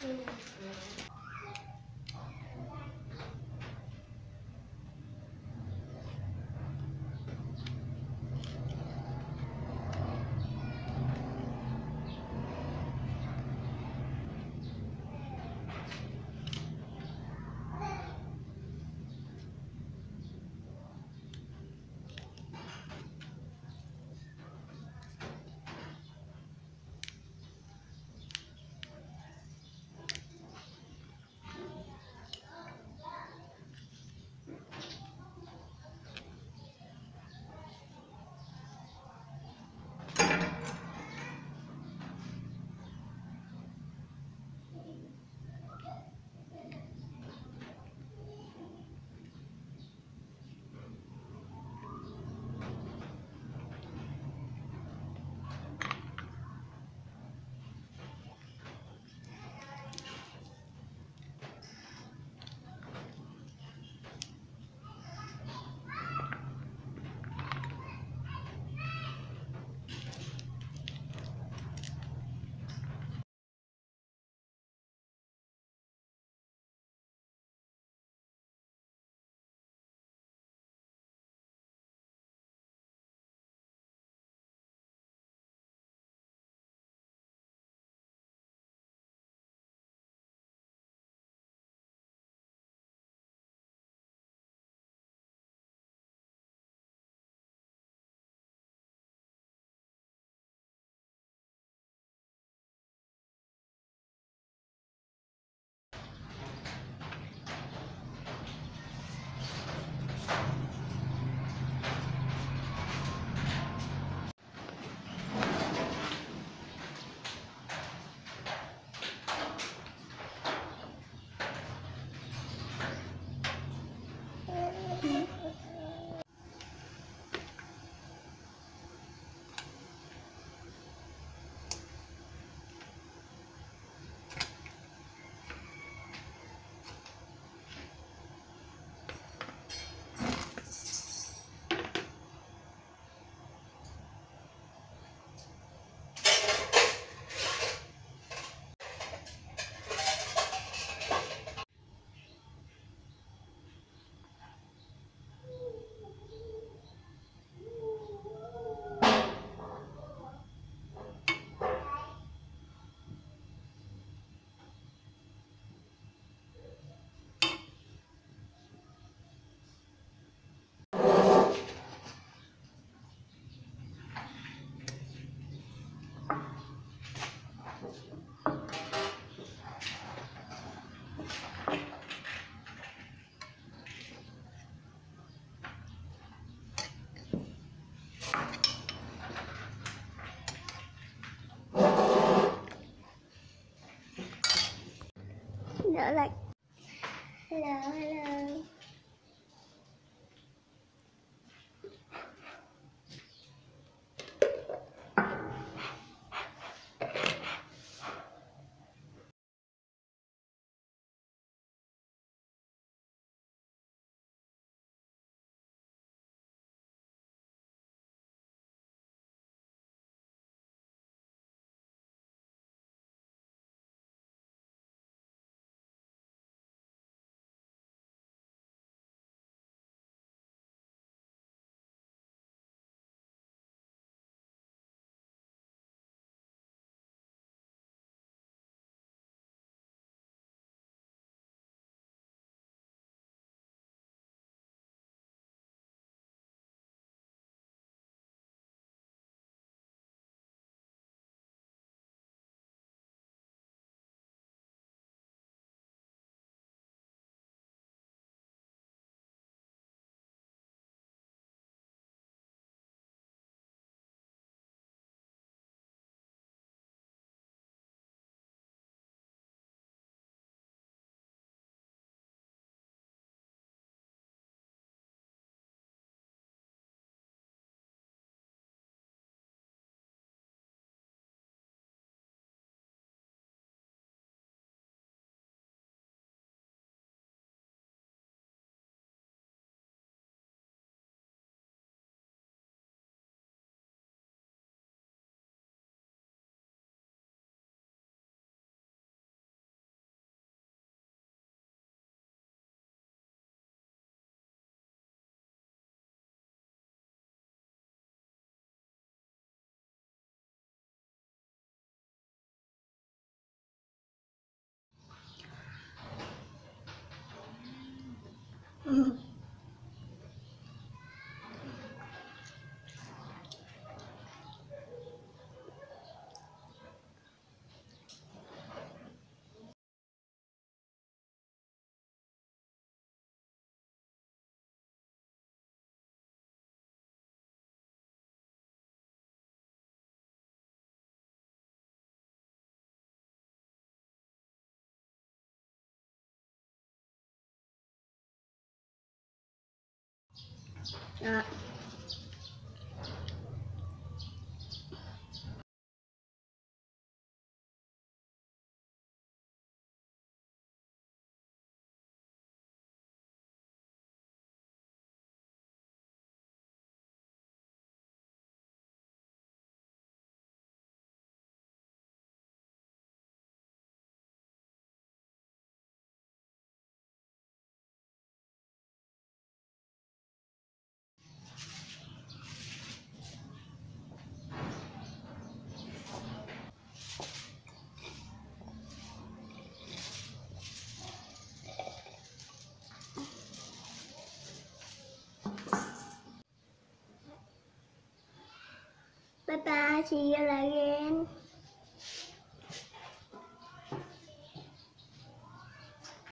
Mm-hmm. Đỡ lại hello hello. Mm-hmm. 啊 see you again.